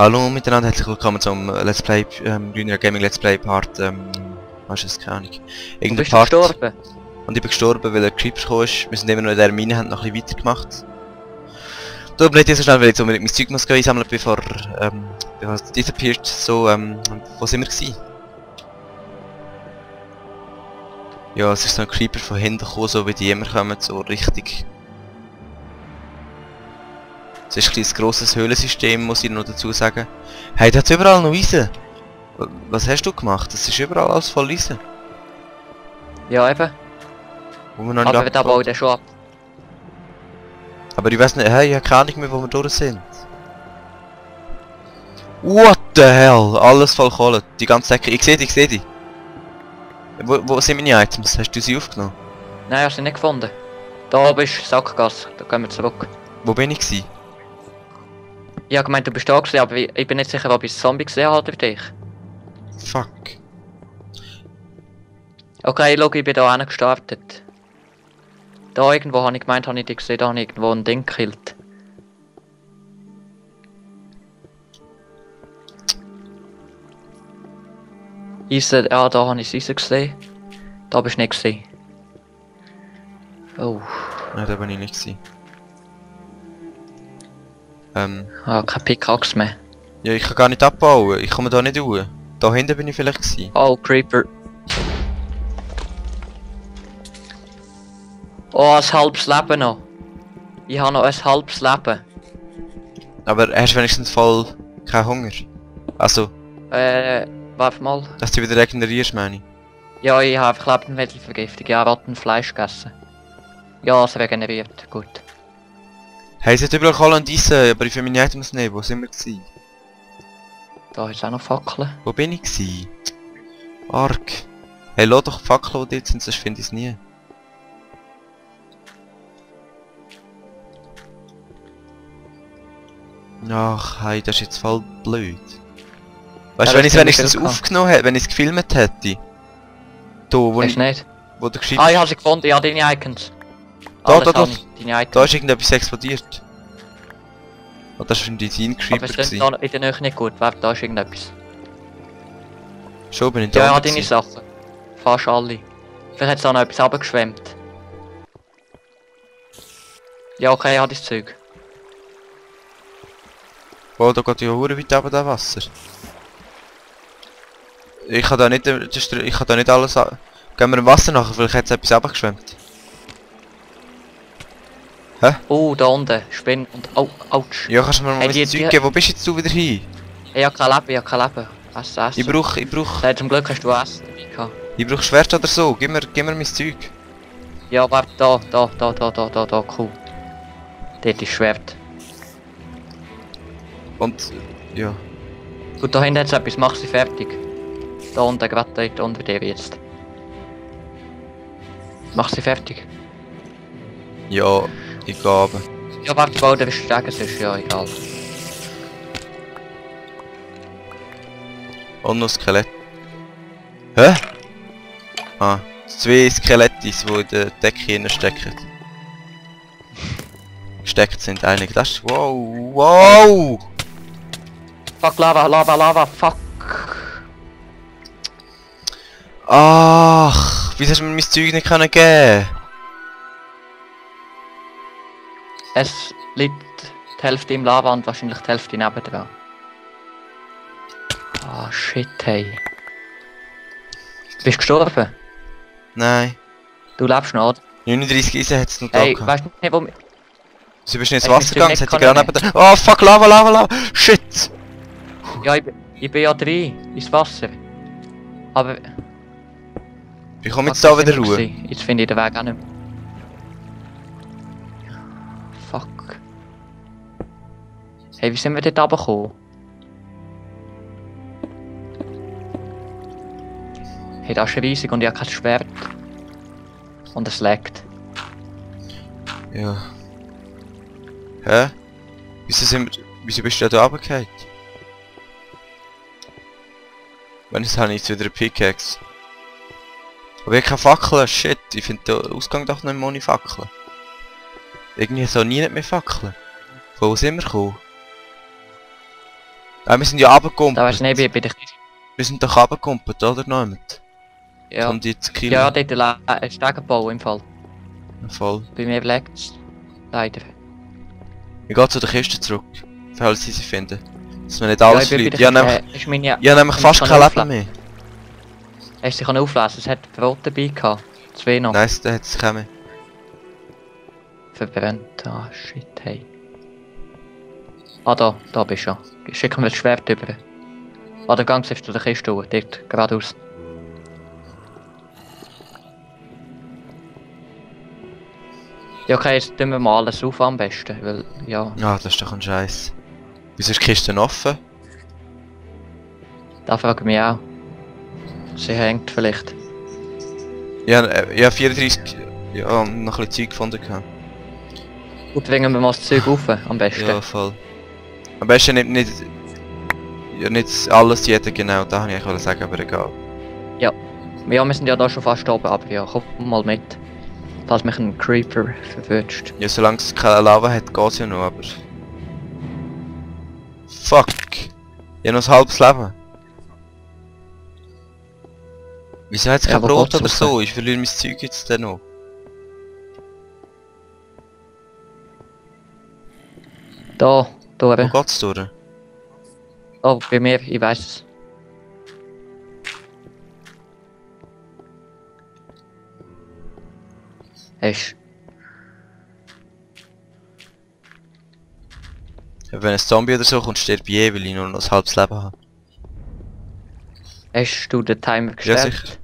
Hallo miteinander, herzlich willkommen zum Let's Play, ähm, Junior Gaming Let's Play Part, ähm, was ist das, keine Ahnung. Du Irgendein bist Part. gestorben. Und ich bin gestorben, weil ein Creeper gekommen ist. Wir sind immer noch in der Mine, haben noch ein bisschen weitergemacht. Mir nicht so schnell, weil ich jetzt unbedingt mein Zeug muss einsammeln, bevor, ähm, bevor es disappeared. So, ähm, wo sind wir gewesen? Ja, es ist so ein Creeper von hinten gekommen, so wie die immer kommen, so richtig. Es ist ein grosses Höhlensystem, muss ich noch dazu sagen. Hey, da hat's überall noch Eisen. Was hast du gemacht? Das ist überall alles voll Eisen. Ja eben. Wo wir noch nicht Aber da baut er schon ab. Aber ich weiß nicht, hey, ich habe keine Ahnung mehr, wo wir durch sind. What the hell? Alles voll Kohle. Die ganze Säcke. Ich sehe die, ich sehe die. Wo, wo sind meine Items? Hast du sie aufgenommen? Nein, hast du nicht gefunden. Da oben ist Sackgasse. Da gehen wir zurück. Wo bin ich gewesen? Ich habe gemeint, du bist da gewesen, aber ich bin nicht sicher, ob ich Zombie gesehen habe oder dich. Fuck. Okay, schau, ich bin da gestartet. Da irgendwo habe ich gemeint, habe ich dich gesehen, da habe ich irgendwo ein Ding gekillt. Eisen, ja, da habe ich Eisen gesehen. Da bist du nicht gesehen. Oh, Nein, da bin ich nicht gewesen. Ähm, ah, kein Pickaxe mehr. ja, ich kann gar nicht abbauen. Ich komme da nicht raus. Da hinten bin ich vielleicht gewesen. Oh, Creeper. Oh, ein halbes Leben noch. Ich habe noch ein halbes Leben. Aber hast du wenigstens voll keinen Hunger? Also, Äh, warte mal. dass du wieder regenerierst, meine ich. Ja, ich habe einfach Lebensmittelvergiftung. Ja, Rattenfleisch gegessen. Ja, es regeneriert. Gut. Hey, es hat überall Kohle und Eisen, aber ich meine Items nicht. Wo sind wir gewesen? Da ist auch noch Fackeln. Wo bin ich gewesen? Arg. Hey, lass doch die Fackel, die dort sind, sonst finde ich es nie. Ach, hey, das ist jetzt voll blöd. Weißt Ja, du, wenn ich es wenigstens aufgenommen hätte, wenn ich es gefilmt hätte. Da, wo, Hast ich, nicht? wo du geschrieben Ah, ich habe sie gefunden. Ja, deine Icons. Da, da, da. Icons. Da ist irgendetwas explodiert. Oh, das war ein Design Aber Creeper. es sind gewesen. da in der Nähe nicht gut. Warte, da ist irgendetwas. Schon bin ich da. Ja, ja, deine. Sachen. Fast alle. Vielleicht hat es auch noch etwas runtergeschwemmt. Ja, okay, ich habe das Zeug. Oh, da geht ja hure weit runter, das Wasser. Ich kann da nicht, äh, ich kann da nicht alles. Gehen wir dem Wasser nachher, vielleicht hat es etwas abgeschwemmt. Oh, da unten. Spinn und... Oh, ouch. Ja, kannst du mir mal Hey, die- Zeug geben? Wo bist jetzt du wieder hin? Ich habe kein Leben, ich habe kein Leben. Essen, essen. Ich brauch, ich brauch, Hey, zum Glück hast du Essen dabei gehabt. ich brauch Schwert oder so. Gib mir, gib mir mein Zeug. Ja, warte, da, da, da, da, da, da, da, cool. Dort ist Schwert. Und, ja. Gut, da hinten hat es etwas, mach sie fertig. Da unten, gerade dort unter dir jetzt. Mach sie fertig. Ja, ich runter. Ja, warte, bau den Stegen, sonst ja egal. Und noch Skelett. Hä? Ah, zwei Skelettis, die in der Decke hinein stecken. Gesteckt sind einige. Das ist... Wow, wow! Fuck, Lava, Lava, Lava, fuck. Ach, wieso hast du mir mein Zeug nicht können geben? Es liegt die Hälfte im Lava und wahrscheinlich die Hälfte nebendran. Ah, shit, hey. Bist du gestorben? Nein. Du lebst noch, oder? 39 Eisen hat es noch da Hey, gehabt. weißt du nicht, wo... Sie bist ins Hast du Wasser gegangen, es hätte nicht gerade neben. Oh fuck, Lava, Lava, Lava! Shit! Ja, ich, bin- ich bin ja drin, ins Wasser. Aber... Ich komme jetzt fuck, da wieder Ruhe. Jetzt finde ich den Weg auch nicht mehr. Hey, wie sind wir dort runtergekommen? Hey, das ist riesig und ich habe kein Schwert. Und es laggt. Ja. Hä? Wieso sind. Wieso bist du da runtergefallen? Wenn ich habe ich wieder eine Pickaxe. Aber ich keine Fackeln, shit. Ich finde den Ausgang doch nicht mehr ohne Fackeln. Irgendwie so nie nicht mehr Fackeln. Von wo sind wir gekommen? Ah, wir sind ja Da runtergekumpelt. weißt du nicht, wie bei der Kiste. Wir sind doch runtergekumpelt, oder? Niemand. Ja. Um die zu killen. Ja, dort ein Stegenbau im Fall. Voll. Bei mir leckt's. Leider. Ich gehe zu der Kiste zurück. Falls sie sie finden. Dass wir nicht Ja, alles verlieren. der Ich habe nämlich. Äh, nämlich ich fast kein Leben mehr. Hast du dich auflesen? Es hat Brot dabei gehabt. Zwei noch. Nice, da hat es gekommen. Verbrennt. Ah, shit, hey. Ah, da. Da bist du. Schick mir das Schwert über. Ah, der Gang ist zu der Kiste. Dort. Geradeaus. Ja, okay, jetzt tun wir mal alles auf am besten. Weil, ja, Ja, das ist doch ein Scheiß. Wieso ist die Kiste offen? da frage ich mich auch. Sie hängt vielleicht. Ja, äh, ich habe 34. Ja, noch ein bisschen Zeug gefunden. Gut, wegen wir mal das Zeug auf, am besten. Ja, voll. Am besten nicht, nicht, ja, nicht alles, jeder genau, da habe ich eigentlich sagen, aber egal. Ja, wir sind ja da schon fast oben, aber ja, komm mal mit. Falls mich ein Creeper verwünscht. Ja, solange es keine Lava hat, geht's ja noch, aber... Fuck! Ich habe noch ein halbes Leben. Wieso hat es Ja, kein wo Brot oder so? Ich verliere mein Zeug jetzt dann noch. Da, Wo durch. geht's durch? Oh, bei mir, ich weiß es. Ja, Wenn ein Zombie oder so kommt, stirbt je, weil ich nur noch ein halbes Leben habe. hast du den Timer Ja, gestellt? sicher.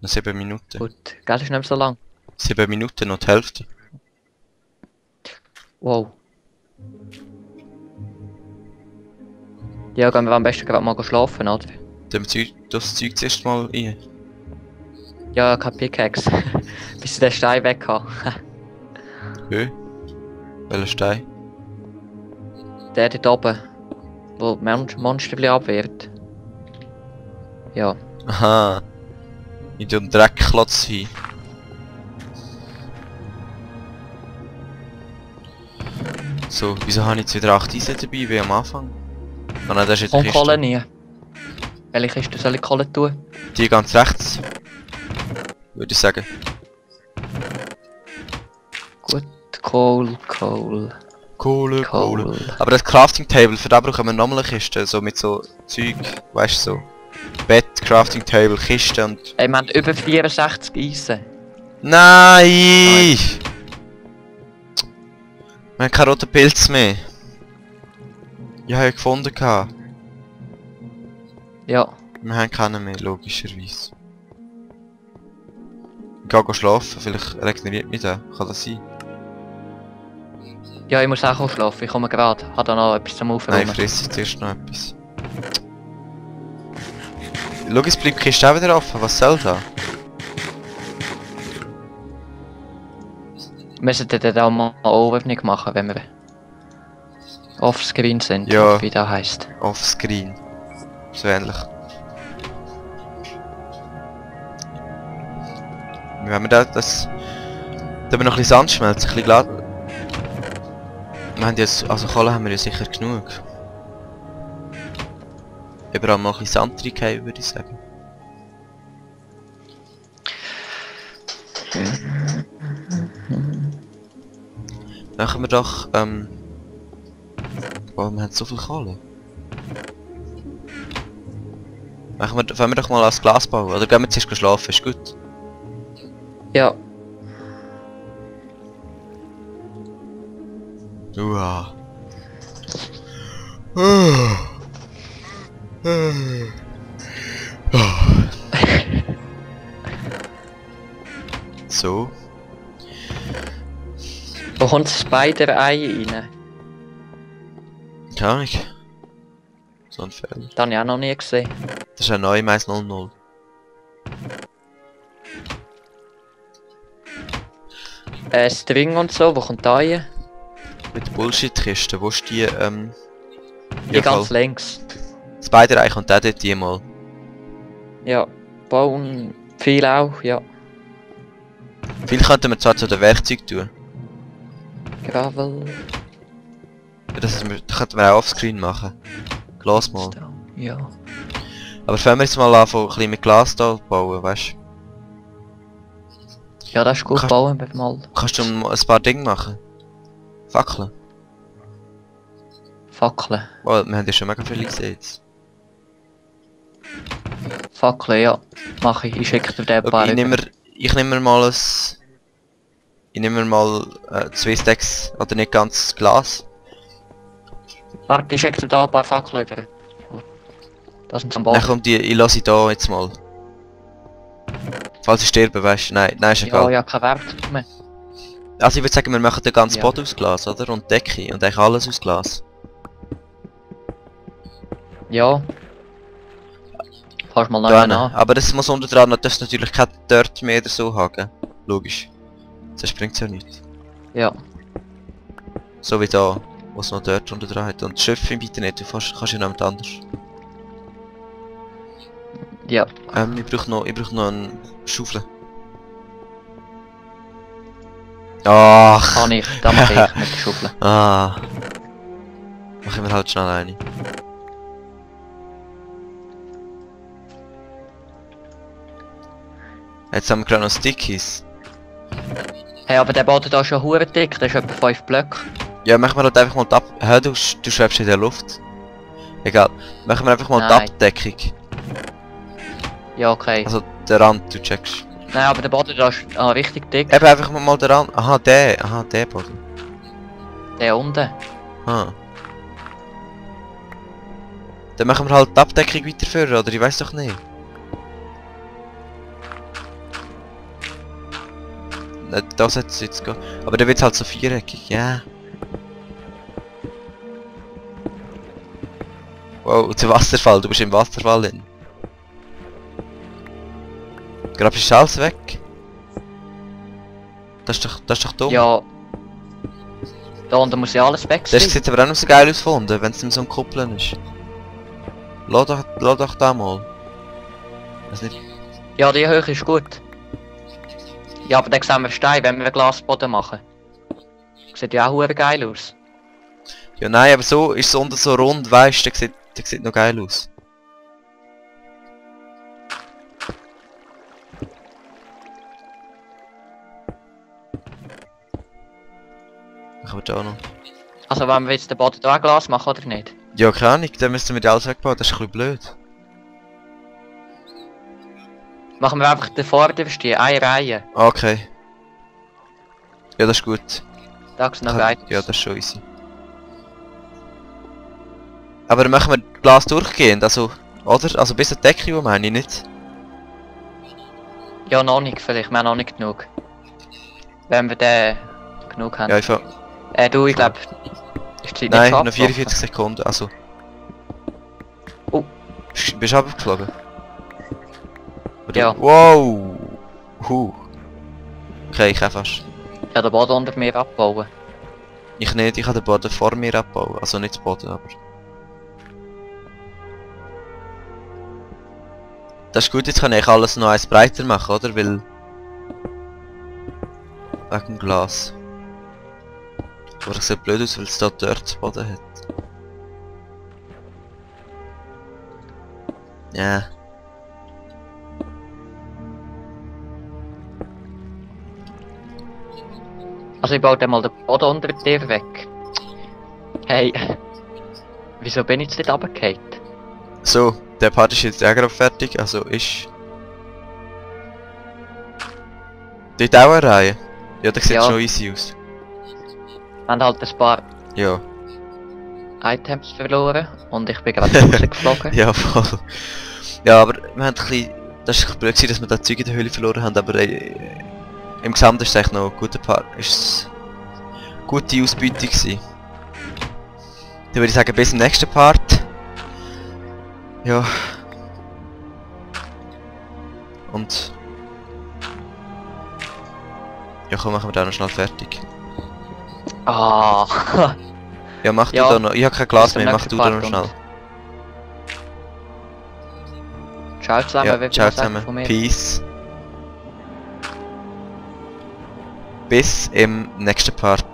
Noch 7 Minuten. Gut, gell, ist nicht mehr so lang. 7 Minuten, noch die Hälfte. Wow. Ja, gehen wir am besten gerade mal schlafen, oder? Wir Zeug- das Zeug zuerst mal rein. Ja, kein Pickaxe. Bis den Stein weg habe. Hö? Welcher Stein? Der dort oben, wo Mon Monster abwehrt. Ja, Aha. In dem Dreckklotz hin. So, wieso habe ich jetzt wieder 8 Eisen dabei, wie am Anfang? Ah nein, das ist jetzt komm Kohle nie. Welche Kiste soll ich Kohle tun? Die ganz rechts. Würde ich sagen. Gut, Kohl, Kohl, Kohle, Kohle. Kohl. Aber das Crafting Table, für das brauchen wir nochmal eine Kiste, so mit so Zeug, weißt du so. Bett, Crafting Table, Kiste und... Ey, wir haben über 64 Eisen. Nein! Wir haben keinen roten Pilz mehr. Ich habe ja gefunden. gehabt. Ja, Wir haben keinen mehr, logischerweise. Ich gehe schlafen, vielleicht regeneriert mich der. Kann das sein? ja, ich muss auch schlafen, ich komme gerade. Hat da noch etwas zum Nein, Aufräumen. ich fresse jetzt erst noch etwas. Schau, es bleibt die Kiste auch wieder offen, was soll da? Wir sollten dann auch mal eine Overöffnung machen, wenn wir offscreen sind, Ja. wie das heisst. Offscreen. So ähnlich. Haben wir da das... Da haben wir noch ein bisschen Sand schmelzen, ein bisschen Glas... Wir haben jetzt... Also Kohle haben wir ja sicher genug. Überall mal ein bisschen Sand reingehen, würde ich sagen. Machen wir doch, ähm... Wir haben so viel Kohle. Machen wir, fangen wir doch mal als Glas bauen, oder gehen wir zuerst schlafen, ist gut. Ja, Uah. So. wo kommt das Spider-Ei rein? Keine Ahnung. So ein Fell. Das habe ich auch noch nie gesehen. Das ist ein neu Mais 00. Äh, String und so, wo kommt da rein? Mit der Bullshit-Kiste, wo ist die, ähm... Hier ganz links. Spider-Eye kommt auch dort die mal. Ja, Bauen, viel auch, ja. Viel könnten wir zwar zu den Werkzeugen tun. Gravel. Das, das könnten wir auch offscreen machen. Glas mal. Ja. Aber fangen wir jetzt mal an, von ein bisschen mit Glas da bauen, weißt Ja, das ist gut Kannst- bauen, wir mal Kannst du ein paar Dinge machen? Fackeln? Fackeln. Oh, wir haben ja schon mega viele gesehen jetzt. Fackeln, ja. Mach ich. Ich schicke dir den paar ich nehme ich nehme mal ein... Ich nehme mal äh, zwei Stacks, oder nicht ganz Glas. Warte, ich schicke dir da ein paar Fackeln rüber. Das sind zum Dann Boden. kommt die, ich lasse da jetzt mal. Falls ich sterbe, weißt du? Nein, nein, ist Ja, egal. ja, kein Wert mehr. Also ich würde sagen, wir machen den ganzen Ja. Boden aus Glas, oder? Und Decke und eigentlich alles aus Glas. Ja. Kannst mal neu Da. Aber das muss unter dran, das natürlich kein Dirt mehr oder so haben. Logisch. Sonst bringt es ja nichts. Ja. So wie da, wo es noch Dirt unter dran hat. Und Schöpfe im bitte nicht, du kannst, kannst ja noch jemand anders. Ja. Ähm, ich brauche noch, ich brauche noch einen Schaufel. Ach, Kann ich. Das mache ich mit der Schaufel. ah. Mach ich mir halt schnell eine. Jetzt haben wir gerade noch Stickies. Hey, aber der Boden da ist schon hure dick. Das ist etwa 5 Blöcke. Ja, machen wir halt einfach mal die Ab... Hä, du, du schwebst in der Luft. Egal. Machen wir einfach mal Nein. Abdeckung. Ja, okay. Also der Rand, du checkst. Nein, aber der Boden da ist ah, richtig dick. Eben einfach mal mal den Rand. Aha, der. Aha, der Boden. Der unten. Ah. Dann machen wir halt die Abdeckung weiterführen, oder? Ich weiß doch nicht. Ne, Da sollte es jetzt gehen. Aber dann wird es halt so viereckig, ja. Wow, der Wasserfall, du bist im Wasserfall drin. Gerade ist alles weg. Das ist doch, das ist doch dumm. Ja. Da unten muss ja alles weg Das sein. sieht aber auch noch so geil aus gefunden, wenn es so ein Kuppeln ist. Lass doch, lass doch da mal. Weiß nicht. Ja, die Höhe ist gut. Ja, aber dann sehen wir Stein, wenn wir Glasboden machen. Sieht ja auch geil aus. Ja nein, aber so ist es unten so rund, weißt du, sieht, der sieht noch geil aus. Ich habe da noch. Also wenn wir jetzt den Boden da auch Glas machen oder nicht? Ja, keine Ahnung, dann müssten wir die alles wegbauen, das ist ein bisschen blöd. Machen wir einfach den Vorder stehen, eine Reihe. Okay. Ja, das ist gut. Da ist noch geil. Ja, das ist schon easy. Aber machen wir das Glas durchgehend, also, oder? Also bis zur Decke, meine ich nicht. Ja, noch nicht, vielleicht, wir haben noch nicht genug. Wenn wir den genug haben. Ja, ich Äh, du, ich glaube, ist die Nein, noch 44 Sekunden, also. Oh. Bist du abgeflogen? Oder- Ja. Wow! Huh. Okay, ich kann fast. abgebaut? Ja, den Boden unter mir abbauen. Ich nicht, ich kann den Boden vor mir abbauen. Also nicht das Boden, aber... Das ist gut, jetzt kann ich alles noch eins breiter machen, oder? Weil... Wegen dem Glas. Aber es sieht blöd aus, weil es da dort Boden hat. Ja. Also ich baue dann mal den Boden unter dir weg. Hey. Wieso bin ich jetzt nicht runtergefallen? So, der Part ist jetzt auch gerade fertig, also ist... Dort auch eine Reihe? Ja, das sieht Ja. schon easy aus. Haben halt ein paar Ja. Items verloren und ich bin gerade rausgeflogen. Ja, voll. Ja, aber wir haben ein bisschen... Das ist blöd gewesen, dass wir da Zeug in der Höhle verloren haben, aber äh, im Gesamt ist es eigentlich noch ein guter Part. Ist gute Ausbeutung gewesen. Dann würde ich sagen, bis zum nächsten Part. Ja. Und... Ja komm, machen wir da noch schnell fertig. Ah. Ja, mach Ja, du da noch. Ich habe kein Glas mehr, mach du da noch schnell. Ciao zusammen, Ja, ciao zusammen. Peace. Bis im nächsten Part.